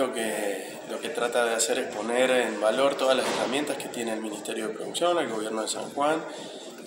lo que, lo que trata de hacer es poner en valor todas las herramientas que tiene el Ministerio de Producción, el Gobierno de San Juan,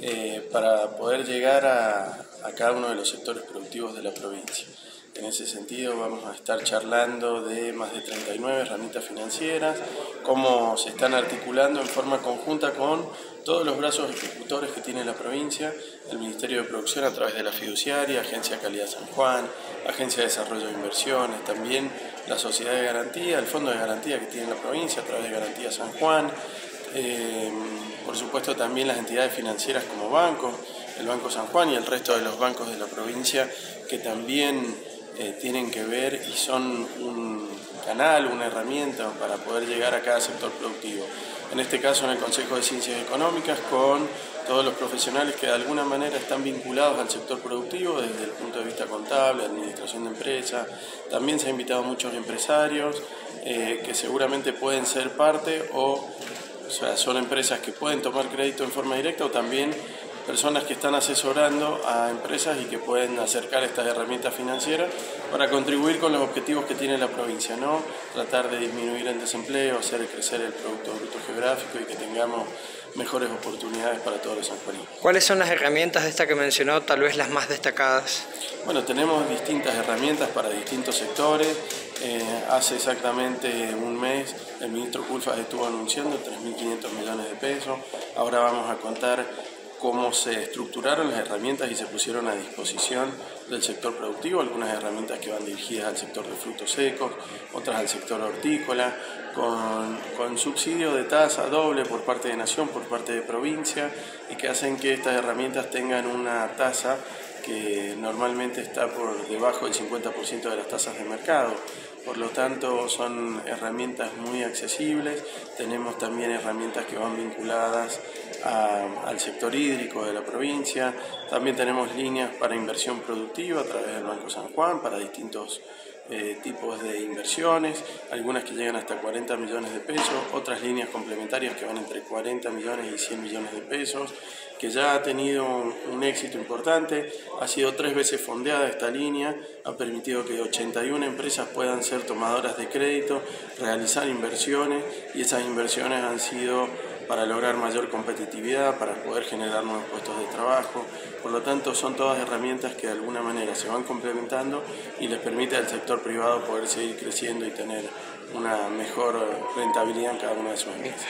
eh, para poder llegar a, a cada uno de los sectores productivos de la provincia. En ese sentido vamos a estar charlando de más de 39 herramientas financieras, cómo se están articulando en forma conjunta con todos los brazos ejecutores que tiene la provincia, el Ministerio de Producción a través de la fiduciaria, Agencia Calidad San Juan, Agencia de Desarrollo de Inversiones, también la Sociedad de Garantía, el Fondo de Garantía que tiene la provincia a través de Garantía San Juan, eh, por supuesto también las entidades financieras como bancos, el Banco San Juan y el resto de los bancos de la provincia que también eh, tienen que ver y son un canal, una herramienta para poder llegar a cada sector productivo. En este caso en el Consejo de Ciencias Económicas con todos los profesionales que de alguna manera están vinculados al sector productivo desde el punto de vista contable, administración de empresas. También se ha invitado muchos empresarios eh, que seguramente pueden ser parte o, o sea, son empresas que pueden tomar crédito en forma directa o también personas que están asesorando a empresas y que pueden acercar estas herramientas financieras para contribuir con los objetivos que tiene la provincia, ¿no? Tratar de disminuir el desempleo, hacer crecer el Producto Bruto Geográfico y que tengamos mejores oportunidades para todos los sanjuaninos. ¿Cuáles son las herramientas de esta que mencionó, tal vez las más destacadas? Bueno, tenemos distintas herramientas para distintos sectores. Eh, hace exactamente un mes el ministro Culfas estuvo anunciando 3.500 millones de pesos. Ahora vamos a contar cómo se estructuraron las herramientas y se pusieron a disposición del sector productivo, algunas herramientas que van dirigidas al sector de frutos secos, otras al sector hortícola, con, con subsidio de tasa doble por parte de Nación, por parte de provincia, y que hacen que estas herramientas tengan una tasa que normalmente está por debajo del 50% de las tasas de mercado. Por lo tanto, son herramientas muy accesibles. Tenemos también herramientas que van vinculadas al sector hídrico de la provincia. También tenemos líneas para inversión productiva a través del Banco San Juan para distintos eh, tipos de inversiones, algunas que llegan hasta 40 millones de pesos, otras líneas complementarias que van entre 40 millones y 100 millones de pesos, que ya ha tenido un, éxito importante, ha sido tres veces fondeada esta línea, ha permitido que 81 empresas puedan ser tomadoras de crédito, realizar inversiones y esas inversiones han sido para lograr mayor competitividad, para poder generar nuevos puestos de trabajo. Por lo tanto, son todas herramientas que de alguna manera se van complementando y les permite al sector privado poder seguir creciendo y tener una mejor rentabilidad en cada una de sus empresas.